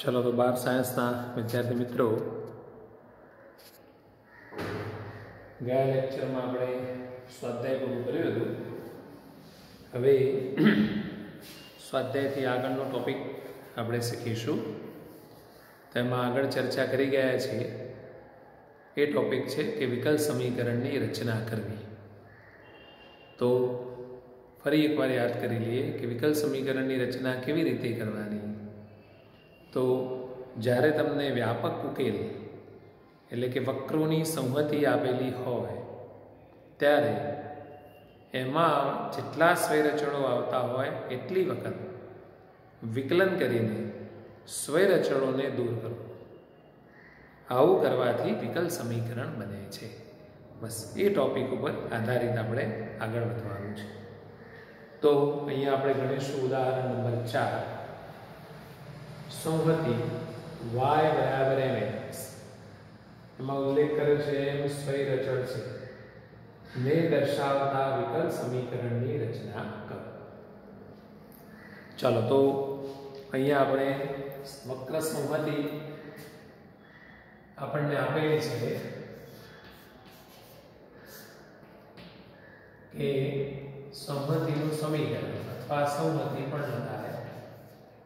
ચલો તો બાર સાયન્સના વિદ્યાર્થી મિત્રો, ગયા લેક્ચરમાં આપણે સ્વાધ્યાય પૂરું કર્યું હતું. હવે સ્વાધ્યાયથી આગળનો ટોપિક આપણે શીખીશું. તેમાં આગળ ચર્ચા કરી ગયા છીએ. એ ટોપિક છે કે વિકલ સમીકરણની રચના કરવી. તો ફરી એકવાર યાદ કરી લઈએ કે વિકલ સમીકરણની રચના કેવી રીતે કરવાની? તો જ્યારે તમને વ્યાપક ઉકેલ, એટલે કે વક્રોની સંહતિ આપેલી હોય, ત્યારે એમાં જેટલા સ્વૈરચણો આવતા હોય એટલી વખત વિકલન કરીને સ્વૈરચણોને દૂર કરો. આવું કરવાથી વિકલ સમીકરણ બને છે. બસ એ ટોપિક ઉપર આધારિત આપણે આગળ વધવાનું છે. તો અહીંયા આપણે ગણીશું ઉદાહરણ નંબર ચાર સંહતિ, વાય બરાબર એમ એક્સ એમાં ઉલ્લેખ કર્યો છે એમ સ્વય રચળ છે. ને દર્શાવતા વિકલ સમીકરણની રચના કરો. ચાલો, તો અહીંયા આપણે વક્ર સંહતિ આપણને આપેલી છે કે સંહતિનું સમીકરણ અથવા સંહતિ પણ લખાય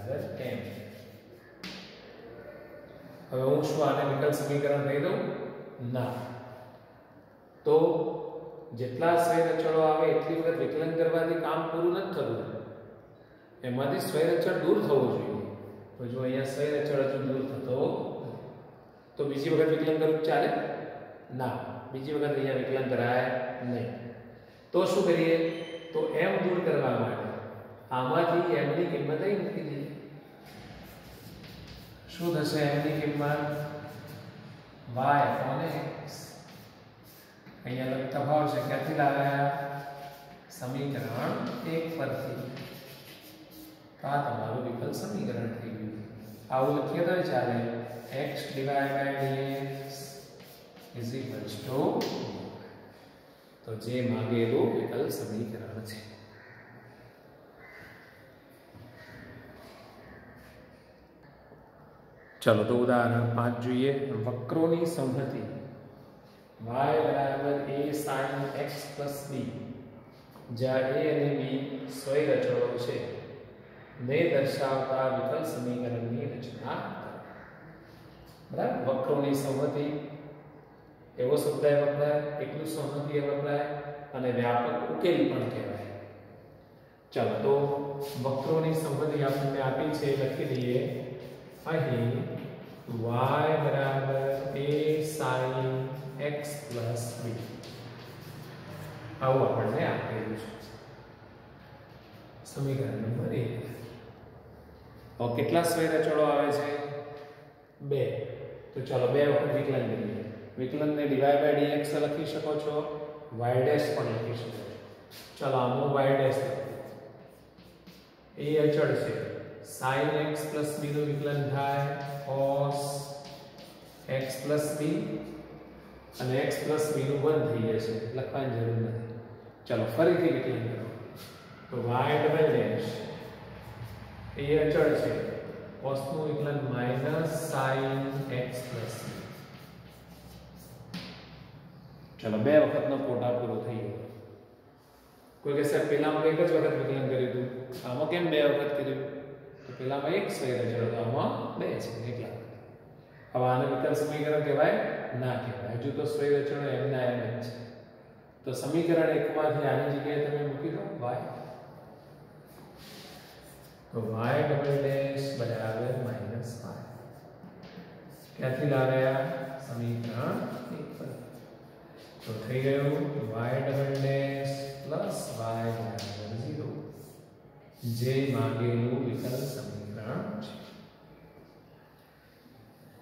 m હવે હું શું આને વિકલ સમીકરણ કહી દઉં ના તો જેટલા સ્વયરચળો આવે એટલી વખત વિકલન કરવાથી કામ પૂરું નથી થતું એમાંથી સ્વયરચળ દૂર થવું જોઈએ તો જો અહીંયા સ્વયરચળ હજુ દૂર થતો તો બીજી વખત વિકલન કરવું ચાલે ના બીજી વખત અહીંયા વિકલન કરાય નહીં તો શું કરીએ તો એમ દૂર કરવા માટે આમાંથી m ની કિંમત અહીં મૂકી દઈએ શું થશે m ની કિંમત y upon x અહીંયા લખતા ભાવ છે ક્યાંથી લાવ્યા સમીકરણ એક પરથી આ તમારું વિકલ્પ સમીકરણ થઈ ગયું આવું લખીએ તો ચાલે x divided by dx is equals to તો જે માંગેલું વિકલ્પ સમીકરણ છે ચલો તો ઉદાહરણ પાંચ જોઈએ. વક્રોની સંહતિ. y બરાબર a sin x b. જ્યાં a અને b સ્વય રચળો છે. ને દર્શાવતા વિકલ સમીકરણની રચના બરાબર? વક્રોની સંહતિ. એવો શબ્દ વપરાય? એટલું સંહતિ એ વપરાય અને વ્યાપક ઉકેલ પણ કહેવાય. ચાલો તો વક્રોની સંહતિ આપણને આપી છે, લખી દઈએ. અહીં y બરાબર a sin x plus b. આવું આપણને આપેલું છે. સમીકરણ નંબર 1 હવે કેટલા સ્વયરચળો આવે છે? બે. તો ચાલો બે વખત વિકલન કરીએ. વિકલનને ડીવાય બાય ડીએક્સ લખી શકો છો. y ડેશ પણ લખી શકો છો. ચાલો આનું y ડેશ એ અચળ છે. sin x b નું વિકલન થાય cos x b અને x b નું બંધ થઈ જશે લખવાની જરૂર નથી ચલો ફરીથી વિકલન કરો તો y ડબલ ડેશ એ અચળ છે cos નું વિકલન માઈનસ sin x b ચલો બે વખતનો કોટા પૂરો થઈ ગયો કોઈ કહેશે પેલામાં એક જ વખત વિકલન કર્યું હતું આમાં કેમ બે વખત કર્યું તો પેલામાં એક સ્વય રચળ હતો આમાં બે છે એટલા હવે આને વિકલ સમીકરણ કહેવાય ના કહેવાય હજુ તો સ્વય રચણો એમના એમ જ છે તો સમીકરણ એકમાંથી આની જગ્યાએ તમે મૂકી દો y તો y ડબલ ડેશ બરાબર માઈનસ y ક્યાંથી લાવ્યા સમીકરણ એક પર તો થઈ ગયું y double dash plus y બરાબર 0 જે માંગેલું વિકલ સમીકરણ છે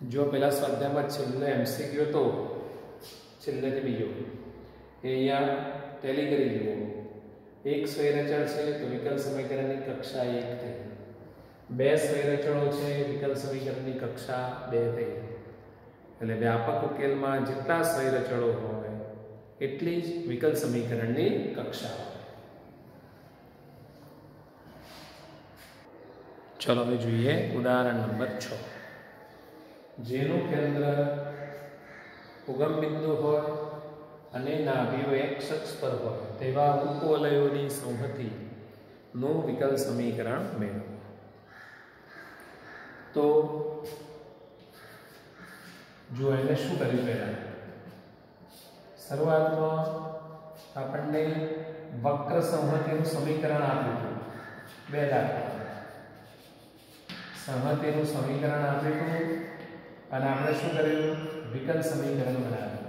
જો પેલા સ્વાધ્યાયમાં છેલ્લે એમસીક્યુ હતો છેલ્લેથી બીજો એ અહીંયા ટેલી કરી જુઓ એક સ્વૈરચળ છે તો વિકલ સમીકરણની કક્ષા એક થઈ બે સ્વૈરચળો છે વિકલ સમીકરણની કક્ષા બે થઈ એટલે વ્યાપક ઉકેલમાં જેટલા સ્વૈરચળો હોય એટલી જ વિકલ સમીકરણની કક્ષા હોય ચલો, હવે જોઈએ ઉદાહરણ નંબર છ. જેનું કેન્દ્ર ઉગમ બિંદુ હોય અને નાભીઓ એક અક્ષ પર હોય, તેવા ઉપવલયોની સંહતિનું વિકલ સમીકરણ મેળવો. તો જો એને શું કર્યું પહેલાં? શરૂઆતમાં આપણને વક્ર સંહતિનું સમીકરણ આપ્યું બે દાખલા. સંહતિનું સમીકરણ આપ્યું અને આપણે શું કર્યું? વિકલ સમીકરણ બનાવ્યું.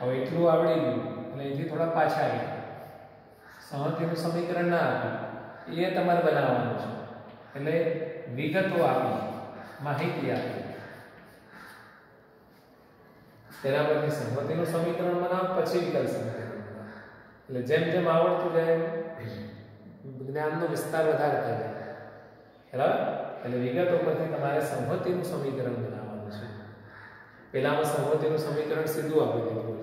હવે એટલું આવડી ગયું અને એથી થોડા પાછા આવ્યા સંહતિનું સમીકરણ ના આપ્યું એ તમારે બનાવવાનું છે. એટલે વિગતો આપી, માહિતી આપી. તેના પરથી સંહતિનું સમીકરણ બનાવ, પછી વિકલ સમીકરણ એટલે જેમ જેમ આવડતું જાય જ્ઞાનનો વિસ્તાર વધારે થાય. બરાબર એટલે વિગતો પરથી તમારે સંહતિનું સમીકરણ બનાવવાનું છે. પહેલામાં સંહતિનું સમીકરણ સીધું આપી દીધું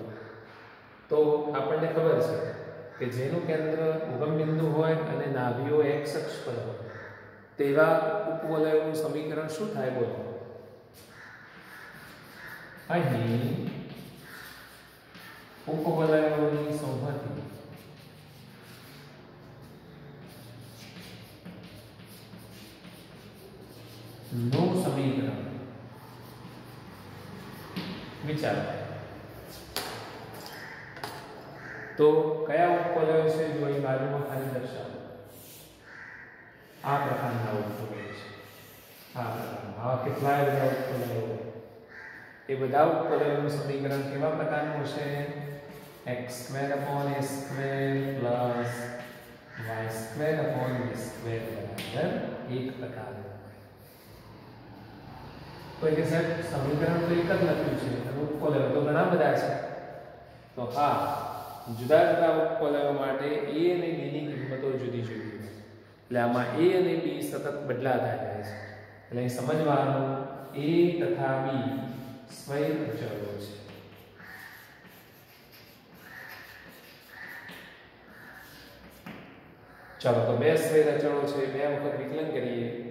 તો આપણને ખબર છે કે જેનું કેન્દ્ર ઉગમ બિંદુ હોય અને નાભીઓ એક અક્ષ પર હોય, તેવા ઉપવલયોનું સમીકરણ શું થાય બોલો? અહીં ઉપવલયોની સંહતિ નું સમીકરણ વિચારો તો કયા ઉપવલયો છે જો અહીં બાજુમાં ખાલી દર્શાવો આ પ્રકારના ઉપવલયો છે આ પ્રકારના આવા કેટલાય બધા ઉપવલયો એ બધા ઉપવલયોનું સમીકરણ કેવા પ્રકારનું હશે x square upon a square plus y square upon b square બરાબર એક પ્રકારનું કોઈ કે સાહેબ, સમીકરણ તો એક જ લખ્યું છે અને ઉપવલયો તો ઘણા બધા છે. તો હા, જુદા જુદા ઉપવલયો માટે એ અને બીની કિંમતો જુદી જુદી હોય એટલે આમાં એ અને બી સતત બદલાતા જાય છે. એટલે સમજવાનું, એ તથા બી સ્વયં ચલો છે. ચાલો, તો બે સ્વય અચળો છે, બે વખત વિકલન કરીએ.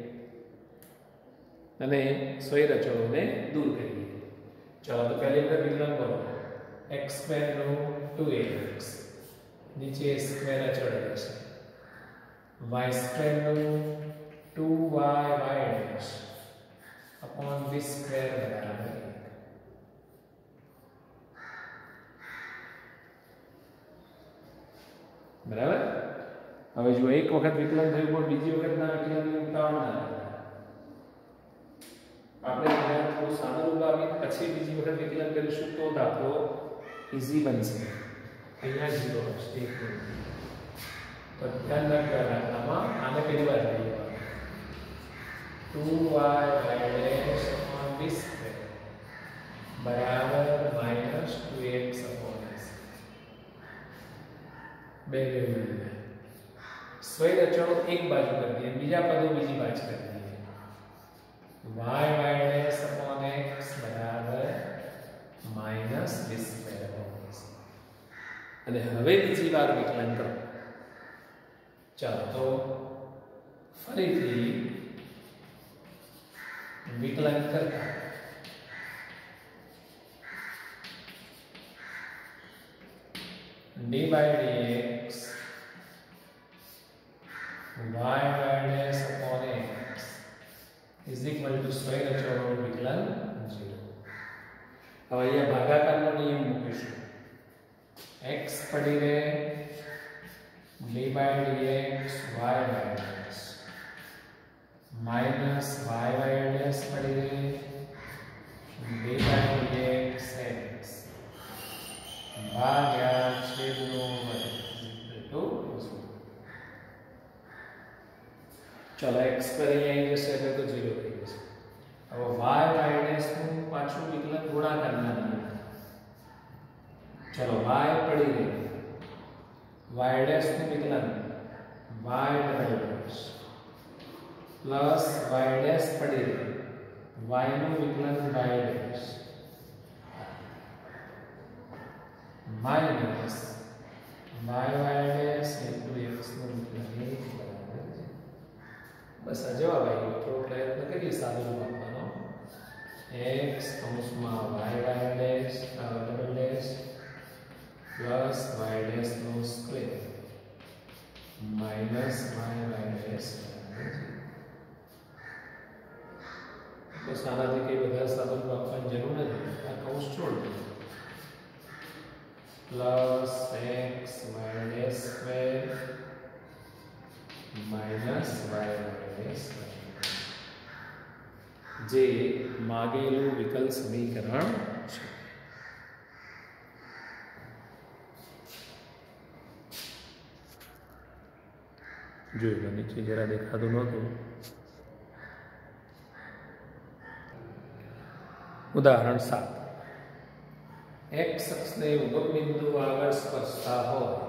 અને સ્વય અચળોને દૂર કરીએ ચાલો તો પહેલી વખત વિકલન કરો x સ્ક્વેર નું 2ax નીચે સ્ક્વેર અચળ રહેશે y સ્ક્વેર નું 2y y upon b square બરાબર બરાબર હવે જો એક વખત વિકલન થયું પણ બીજી વખત ના વિકલન ઉતાવળ ના આપણે પહેલા થોડું સાદું રૂપ આવી પછી બીજી વખત વિકલન કરીશું તો દાખલો ઇઝી બનશે અહીંયા ઝીરો હશે એક તો ધ્યાન રાખજો આ દાખલામાં આને પહેલી વાર લઈએ two y y dash upon b square બરાબર minus two x upon s બે વેલ્યુ સ્વૈર અચળો એક બાજુ કરી દઈએ બીજા પદો બીજી બાજુ કરી બીજી વાર વિકલન કરો ચાલો તો ફરીથી ચલો એક્સ સ્ક્વેર અહીંયા આવી જશે એટલે તો ઝીરો થઈ જશે હવે વાય વાય ડેશનું પાછું વિકલન ગુણાકારના નિયમ ચલો વાય પડી ગઈ વાય ડેશનું વિકલન y double dash plus y dash પડી ગઈ વાયનું વિકલન y dash minus y y dash into એક્સનું વિકલન એ બરાબર છે બસ આ જવાબ આવી ગયો થોડો પ્રયત્ન કરીએ સાદું રૂપ આપવાનો એક્સ કૌંસમાં y y dash double dash plus y dash નો square minus y y dash બસ આનાથી કંઈ બધા સાદું રૂપ આપવાની જરૂર નથી આ કૌંસ છોડ દો plus x y dash square minus y minus જે માગેલું વિકલ સમીકરણ છે. જોયું નીચે જરા દેખાતું નહોતું. ઉદાહરણ સાત. એક્સ અક્ષને ઉગમ બિંદુ આગળ સ્પર્શતા હોય.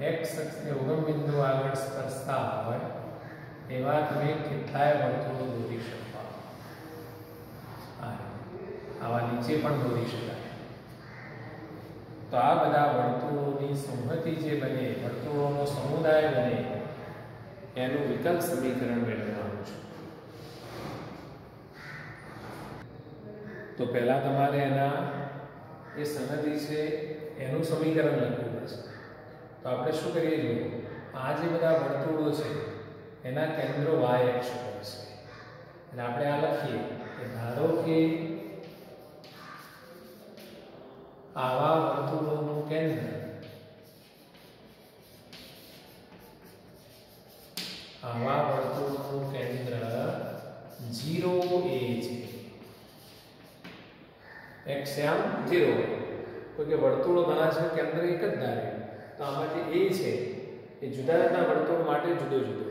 એક્સ અક્ષને ઉગમ બિંદુ આગળ સ્પર્શતા હોય એવા તમે કેટલાય વર્તુળો દોરી શકો આવા નીચે પણ દોરી શકાય. તો આ બધા વર્તુળોની સંહતિ જે બને, વર્તુળોનો સમુદાય બને, એનું વિકલ્પ સમીકરણ મેળવવાનું છે. તો પહેલાં તમારે એના, એ સંગતિ છે, એનું સમીકરણ લખવું. તો આપણે શું કરીએ જોઈએ? આ જે બધા વર્તુળો છે, એના કેન્દ્રો વાય એક્સ ઉપર છે. એટલે આપણે આ લખીએ કે ધારો કે આવા વર્તુળોનું કેન્દ્ર આવા વર્તુળનું કેન્દ્ર 0 એ છે. એક્સ એમ 0 તો કે વર્તુળો ઘણા છે, કેન્દ્ર એક જ ધારે. તો આમાંથી એ છે એ જુદા જુદા વર્તુળ માટે જુદો જુદો.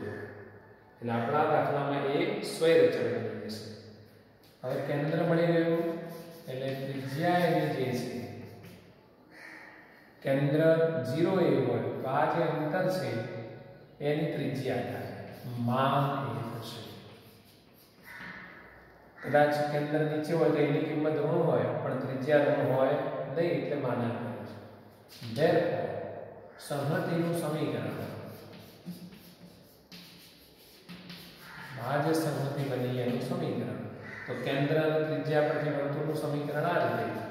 એટલે આપણા દાખલામાં એ સ્વયરચળ બની જશે. હવે કેન્દ્ર મળી ગયું, એટલે ત્રિજ્યા એની જે છે, કેન્દ્ર 0 એ હોય, તો આ જે અંતર છે, એની ત્રિજ્યા થાય. માન એ થશે. કદાચ કેન્દ્ર નીચે હોય તો એની કિંમત ઋણ હોય, પણ ત્રિજ્યા ઋણ હોય નહીં, એટલે માના છે. Therefore સંહતિનું સમીકરણ આ જે સંહતિ બની એનું સમીકરણ તો કેન્દ્ર અને ત્રિજ્યા પરથી વર્તુળનું સમીકરણ આ રીતે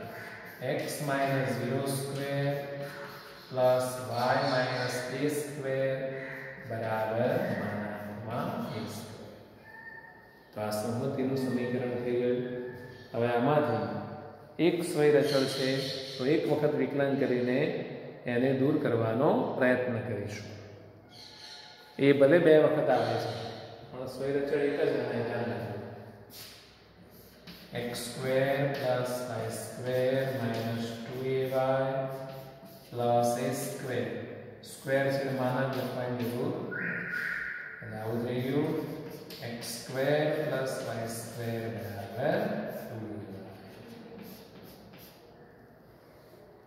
x 0 square plus y minus a square બરાબર માનાંકમાં a સ્ક્વેર તો આ સંમતિનું સમીકરણ થઈ ગયું હવે આમાંથી એક સ્વૈર અચળ છે તો એક વખત વિકલન કરીને એને દૂર કરવાનો પ્રયત્ન કરીશું એ ભલે બે વખત આવે છે પણ સ્વૈર અચળ એક જ ગણાય ધ્યાન રાખજો x square plus y square minus two a y plus a square square છે માનાંક લખવાની જરૂર એટલે આવું થઈ ગયું x square plus y square બરાબર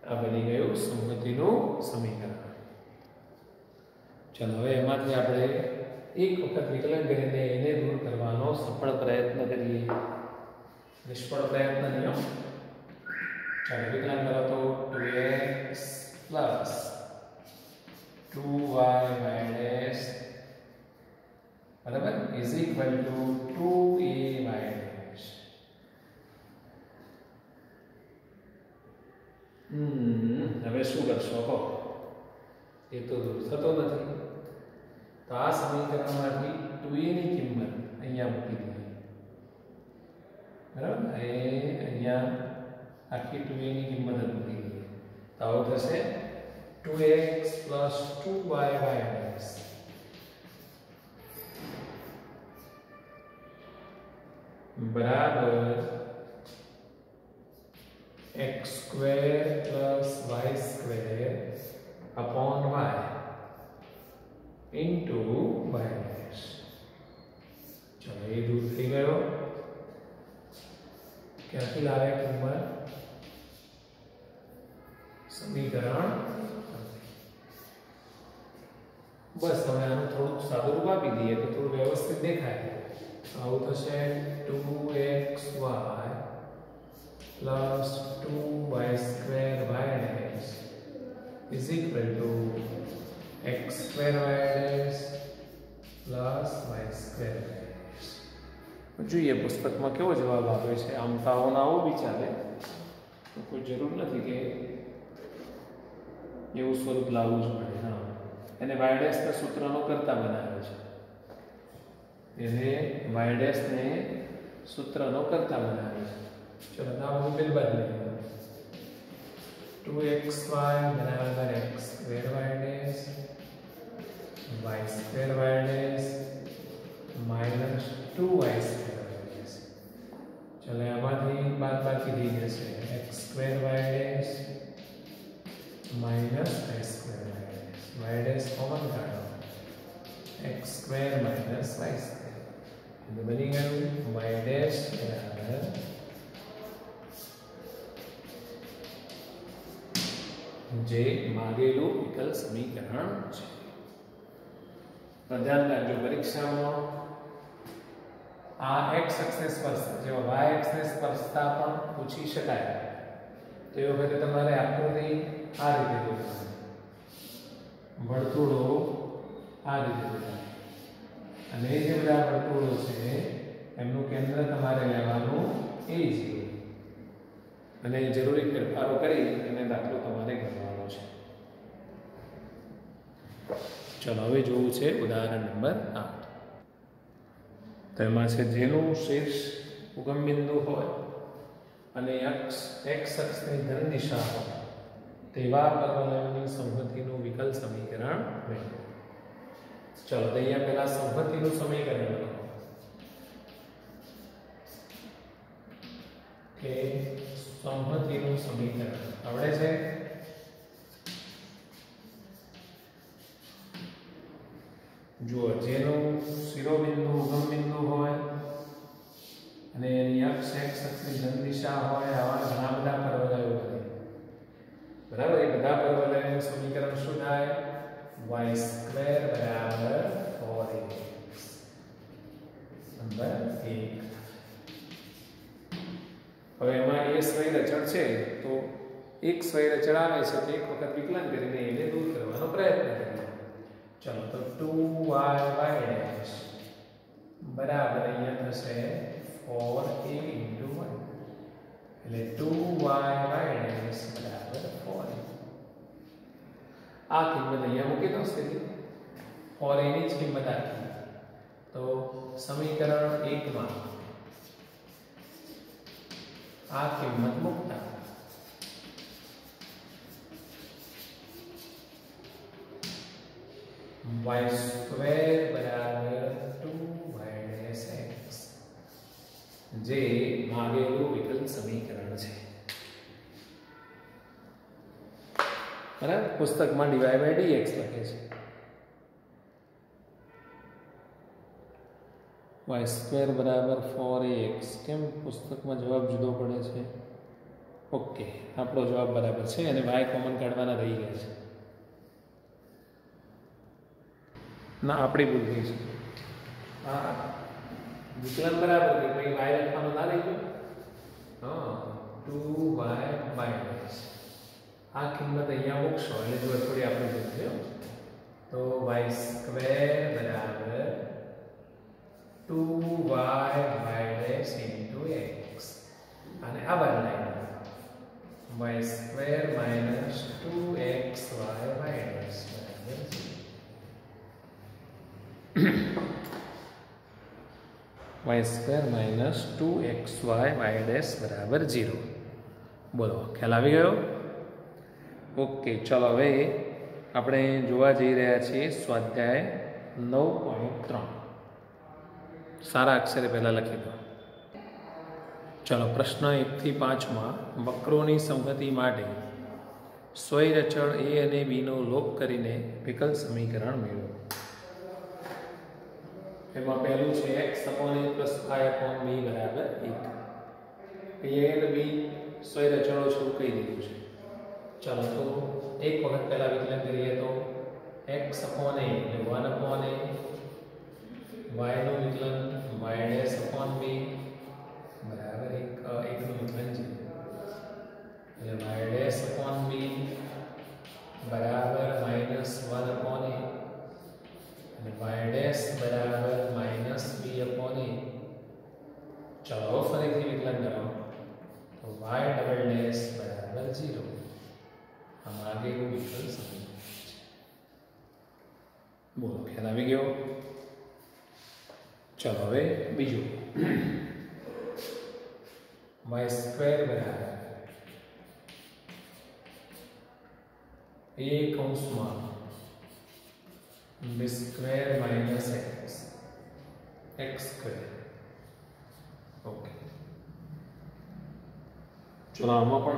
આ બની ગયું સંમતિનું સમીકરણ ચલો હવે એમાંથી આપણે એક વખત વિકલન કરીને એને દૂર કરવાનો સફળ પ્રયત્ન કરીએ નિષ્ફળ પ્રયત્ન નિયમ ચાલો વિકલન કરો તો 2x 2y y ડેશ બરાબર is equal to 2a y dash હવે શું કરશો કહો એ તો દૂર થતો નથી તો આ સમીકરણમાંથી ટુ એની કિંમત અહીંયા મૂકી દીધી બરાબર એ અહીંયા આખી ટુ એની કિંમત જ મૂકી દીધી તો આવું થશે two x plus two y y x બરાબર x square plus y square upon y into y dash ચલો એ દૂર થઈ ગયો ક્યાંથી લાવે કિંમત સમીકરણ બસ હવે આનું થોડુંક સાદું રૂપ આપી દઈએ તો થોડું વ્યવસ્થિત દેખાય આવું થશે two x Y plus two y square y dash is equal to x square y dash plus y square જોઈએ પુસ્તકમાં કેવો જવાબ આપ્યો છે આમ તો આવો આવો બી ચાલે તો કોઈ જરૂર નથી કે એવું સ્વરૂપ લાવવું જ પડે હા એને વાયડેસના સૂત્રનો કરતા બનાવ્યો છે એને વાયડેસને સૂત્રનો કરતા બનાવ્યો છે चलो now we will bend two x y then another x square y dash y square y dash minus two y square y dash चलो हमारी बात बाकी दी जैसे x square y dash minus y square y dash y dash common करो x square minus y square ये बनेगा y dash then another જે માગેલું વિકલ સમીકરણ છે. ધ્યાન રાખજો પરીક્ષામાં આ એક્સ અક્ષને સ્પર્શ જેવા વાય અક્ષને સ્પર્શતા પણ પૂછી શકાય. તો એ વખતે તમારે આકૃતિ આ રીતે દોરવાની વર્તુળો આ રીતે દોરવાના અને એ જે બધા વર્તુળો છે, એમનું કેન્દ્ર તમારે લેવાનું એ જ અને જરૂરી ફેરફારો કરી અને દાખલો તમારે ગણવાનો છે. ચલો, હવે જોવું છે ઉદાહરણ નંબર આઠ. તેમાં છે જેનું શીર્ષ ઉગમ બિંદુ હોય અને અક્ષ, એક્સ અક્ષની ધન દિશા હોય, તેવા પર્વતોની સંહતિનું વિકલ સમીકરણ મેળવો. ચલો, તો અહીંયા પહેલા સંહતિનું સમીકરણ લખો. કે સંહતિનું સમીકરણ. આવડે છે? જુઓ, જેનું શિરોબિંદુ ઉગમ બિંદુ હોય અને એની અક્ષ એક્સ અક્ષની ધન દિશા હોય, આવા ઘણા બધા પરવલયો બને. બરાબર? એ બધા પરવલયોનું સમીકરણ શું થાય? y સ્ક્વેર બરાબર 4x નંબર 1 હવે એમાં એ સ્વૈર અચળ છે તો એક સ્વૈર અચળ આવે છે તો એક વખત વિકલન કરીને એને દૂર કરવાનો પ્રયત્ન કરીએ ચલો તો 2y y ડેશ બરાબર અહીંયા થશે 4a into 1 એટલે 2y y ડેશ બરાબર 4a આ કિંમત અહીંયા મૂકી દો સીધી 4a ની જ કિંમત આપી તો સમીકરણ 1 માં આ કિંમત મૂકતા y સ્ક્વેર બરાબર 2y ડેશ x જે માગેલું વિકલન સમીકરણ છે બરાબર પુસ્તકમાં dy બાય dx લખે છે y સ્ક્વેર બરાબર ફોર એક્સ કેમ પુસ્તકમાં જવાબ જુદો પડે છે? ઓકે આપણો જવાબ બરાબર છે અને વાય કોમન કાઢવાના રહી ગયા છે. ના, આપણી ભૂલ થઈ છે. હા, વિકલન બરાબર કે ભાઈ વાય લખવાનું ના રહી ગયું ટુ વાય માઇનસ આ કિંમત અહીંયા મૂકશો, એટલે જો થોડી આપણે થયો તો વાય સ્ક્વેર બરાબર 2y minus into x. અને આ બંને y square minus 2xy minus y square minus 2xy minus બરાબર 0 બોલો, ખ્યાલ આવી ગયો? ઓકે, ચલો હવે આપણે જોવા જઈ રહ્યા છીએ સ્વાધ્યાય નવ પોઈન્ટ ત્રણ. સારા અક્ષરે પહેલાં લખી દો. ચલો, પ્રશ્ન એકથી પાંચમાં, વક્રોની સંહતિ માટે સોય રચણ એ અને બીનો લોપ કરીને વિકલ્પ સમીકરણ મેળવો. એમાં પહેલું છે x upon a plus phi upon b બરાબર એક. એ અને બી સોય રચળો છે એવું કહી દીધું છે. ચાલો, તો એક વખત પહેલાં વિકલન કરીએ તો x upon a one upon a વાયનું વિકલન minus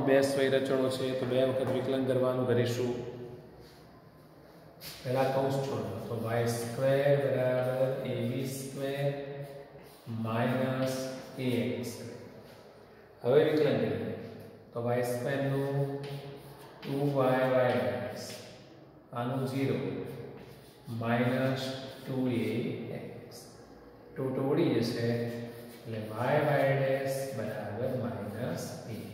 બે સ્વય રચણો છે તો બે વખત વિકલન કરવાનું કરીશું પહેલા કૌંસ છોડો તો વાય સ્ક્વેર બરાબર a b square minus a x હવે વિકલન કરીએ તો Y સ્ક્વેરનું two Y Y x આનું zero minus two a x two two ઉડી જશે એટલે વાય વાય ડેશ બરાબર માઇનસ એ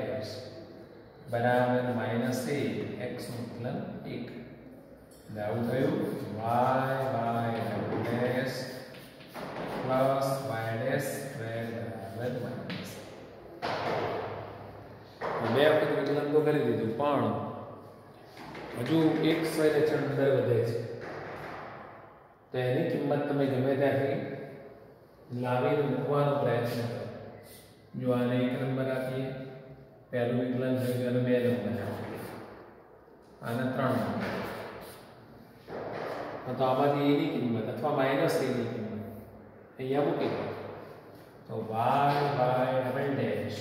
બરાબર માઇનસ એ એક્સ નું વિકલન એક એટલે આવું થયું y y dash plus y dash square બરાબર માઇનસ બે વખત વિકલન તો કરી દીધું પણ હજુ એક સ્વય રચન અંદર વધે છે તો એની કિંમત તમે ગમે ત્યાંથી લાવીને મૂકવાનો પ્રયત્ન કરો જો આને એક નંબર આપીએ પહેલું વિકલન થઈ ગયું અને બે નંબર આપીએ આને ત્રણ નંબર તો આમાંથી એની કિંમત અથવા માઇનસ એની કિંમત અહીંયા મૂકી દો તો y y double dash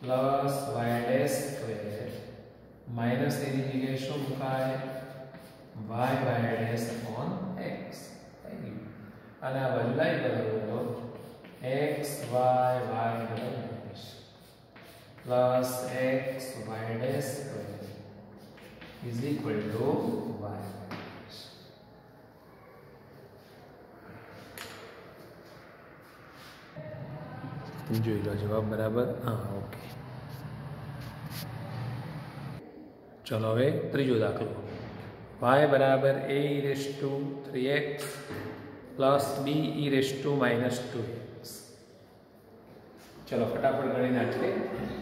plus y dash square minus એની જગ્યાએ શું મુકાય y y dash upon x અને આ બદલાઈ ગયો x Y Y double dash plus x y dash square is equal to y જોઈ લો જવાબ બરાબર હા ઓકે ચલો હવે ત્રીજો દાખલો y બરાબર a e raise to three x plus b e raise to minus two x ચલો ફટાફટ ગણી નાખીએ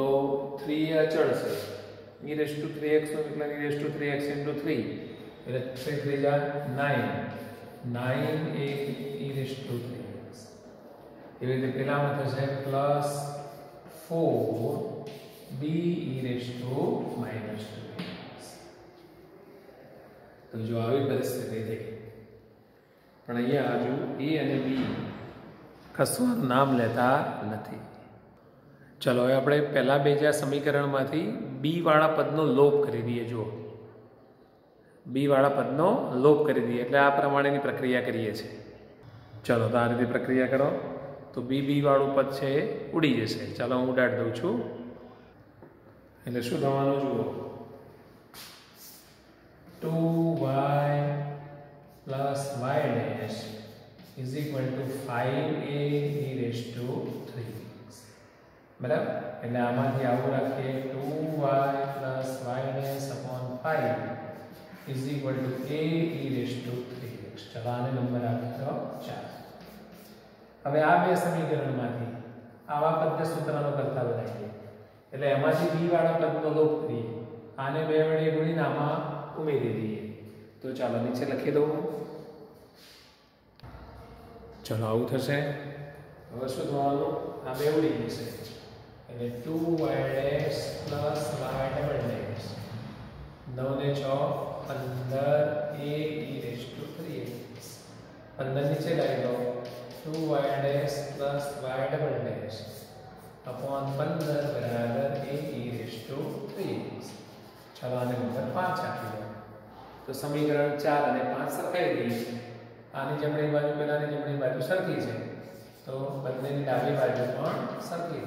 તો 3 અચળ છે e raised to 3x નું વિકલન e raised to 3x into 3 એટલે 3 3 જા 9 9 એ e raised to 3x એવી રીતે પેલામાં થશે plus 4 b e raised to minus 2x તો જો આવી પરિસ્થિતિ થઈ પણ અહીંયા હજુ a અને b ખસવાનું નામ લેતા નથી ચલો, હવે આપણે પહેલાં બે જ્યાં સમીકરણમાંથી બીવાળા પદનો લોપ કરી દઈએ, જુઓ. બીવાળા પદનો લોપ કરી દઈએ, એટલે આ પ્રમાણેની પ્રક્રિયા કરીએ છીએ. ચલો, તો આ રીતે પ્રક્રિયા કરો. તો બી બીવાળું પદ છે એ ઉડી જશે. ચાલો, હું ઉડાડી દઉં છું. એટલે શું થવાનું, જુઓ. Two y plus y dash is equal to five a raise to three. બરાબર એટલે આમાંથી આવું રાખીએ two y plus y suppose five is equal to a e raise three x ચાલો આને નંબર આપી દો ચાર હવે આ બે સમીકરણમાંથી આવા પદ્ય સૂત્રનો કરતા બનાવીએ એટલે એમાંથી બી વાળા પદનો લોપ કરીએ આને બે વડે ગુણીને આમાં ઉમેરી દઈએ તો ચાલો નીચે લખી દઉં ચલો આવું થશે હવે શું થવાનું આ બે ઉડી જશે એટલે two y dash plus y double dash નવ ને છ પંદર a e raise to three પંદર નીચે લાવી દો two y dash plus y double dash upon પંદર બરાબર a e raise to three ચાલો આને નંબર પાંચ આપી દો તો સમીકરણ ચાર અને પાંચ સરખાઈ દઈએ આની જમણી બાજુ પેલાની જમણી બાજુ સરખી છે તો બંનેની ડાબી બાજુ પણ સરખી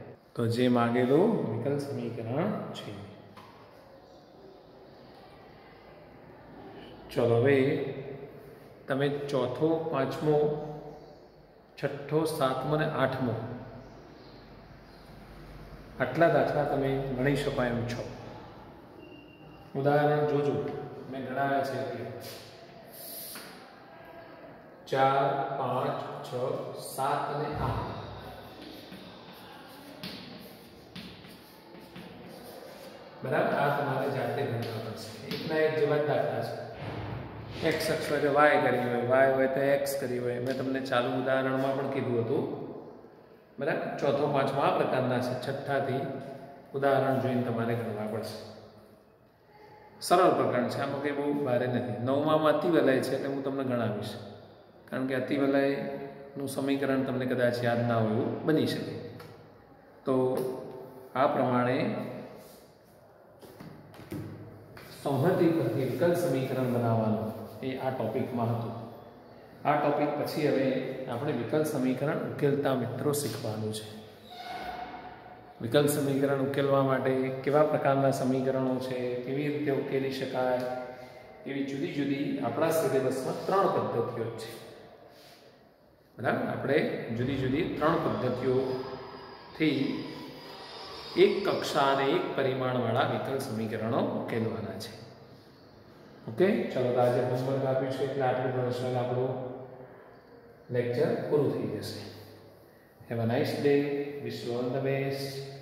તો જે માગેલું વિકલ સમીકરણ છે. ચલો હવે તમે ચોથો, પાંચમો, છઠ્ઠો, સાતમો અને આઠમો આટલા દાખલા તમે ગણી શકો એમ છો. ઉદાહરણ જોજો. મેં ગણાવ્યા છે એટલે. ચાર, પાંચ, છ, સાત અને આઠ. બરાબર? આ તમારે જાતે ગણવા પડશે. એકના એક જેવા દાખલા છે. એક્સ અક્ષ હોય વાય કરી હોય વાય હોય તો એક્સ કરી હોય. મેં તમને ચાલુ ઉદાહરણમાં પણ કીધું હતું. બરાબર? ચોથો, પાંચમો આ પ્રકારના છે. છઠ્ઠાથી ઉદાહરણ જોઈને તમારે ગણવા પડશે. સરળ પ્રકરણ છે. આમાં કંઈ બહુ ભારે નથી. નવમામાં અતિવલય છે એટલે હું તમને ગણાવીશ. કારણ કે અતિવલયનું સમીકરણ તમને કદાચ યાદ ના હોય બની શકે. તો આ પ્રમાણે સંહતિ પરથી વિકલ્પ સમીકરણ બનાવવાનું એ આ ટોપિકમાં હતું. આ ટોપિક પછી હવે આપણે વિકલ્પ સમીકરણ ઉકેલતા મિત્રો શીખવાનું છે. વિકલ્પ સમીકરણ ઉકેલવા માટે કેવા પ્રકારના સમીકરણો છે, કેવી રીતે ઉકેલી શકાય, એવી જુદી જુદી આપણા સિલેબસમાં ત્રણ પદ્ધતિઓ છે. બરાબર? આપણે જુદી જુદી ત્રણ પદ્ધતિઓથી એક કક્ષા અને એક પરિમાણવાળા વિકલ્પ સમીકરણો ઉકેલવાના છે. ઓકે? ચલો આજે હોમવર્ક છે એટલે આટલું પ્રશ્ન આપણું લેક્ચર પૂરું થઈ જશે. Have a nice day wish you all the best